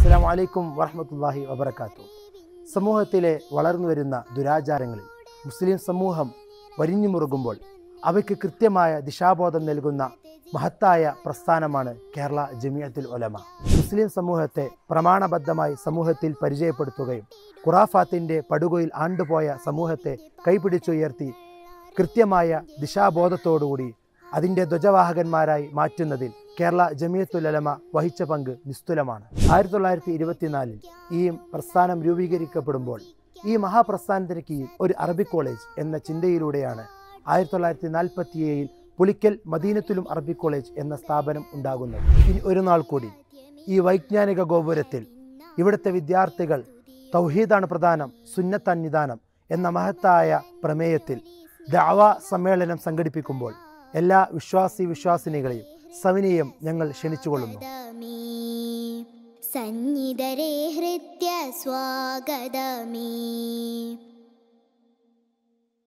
അസ്സാം വലൈക്കും വറഹമത്തല്ലാഹി വബർക്കാത്തു സമൂഹത്തിലെ വളർന്നു വരുന്ന ദുരാചാരങ്ങളിൽ മുസ്ലിം സമൂഹം വരിഞ്ഞു മുറുകുമ്പോൾ അവയ്ക്ക് കൃത്യമായ ദിശാബോധം നൽകുന്ന മഹത്തായ പ്രസ്ഥാനമാണ് കേരള ജമിയത്തുൽ ഒലമ മുസ്ലിം സമൂഹത്തെ പ്രമാണബദ്ധമായി സമൂഹത്തിൽ പരിചയപ്പെടുത്തുകയും ഖുറാഫാത്തിന്റെ പടുകയിൽ ആണ്ടുപോയ സമൂഹത്തെ കൈപിടിച്ചുയർത്തി കൃത്യമായ ദിശാബോധത്തോടുകൂടി അതിന്റെ ധ്വജവാഹകന്മാരായി മാറ്റുന്നതിൽ കേരള ജമിയത്തുലമ വഹിച്ച പങ്ക് നിസ്തുലമാണ്. ആയിരത്തി തൊള്ളായിരത്തി ഇരുപത്തിനാലിൽ ഈ പ്രസ്ഥാനം രൂപീകരിക്കപ്പെടുമ്പോൾ ഈ മഹാപ്രസ്ഥാനത്തിന് കീഴിൽ ഒരു അറബി കോളേജ് എന്ന ചിന്തയിലൂടെയാണ് ആയിരത്തി തൊള്ളായിരത്തി നാൽപ്പത്തി ഏഴിൽ പുളിക്കൽ മദീനത്തിലും അറബി കോളേജ് എന്ന സ്ഥാപനം ഉണ്ടാകുന്നത്. ഇനി ഒരു നാൾ കൂടി ഈ വൈജ്ഞാനിക ഗോപുരത്തിൽ ഇവിടുത്തെ വിദ്യാർത്ഥികൾ തൗഹീദാണ് പ്രധാനം സുന്നത്തന്നിധാനം എന്ന മഹത്തായ പ്രമേയത്തിൽ ദാവ സമ്മേളനം സംഘടിപ്പിക്കുമ്പോൾ എല്ലാ വിശ്വാസി വിശ്വാസിനികളെയും സവിനയം ഞങ്ങൾ ക്ഷണിച്ചുകൊള്ളുന്നു. സന്നിധരേ ഹൃത്യ സ്വാഗതമേ.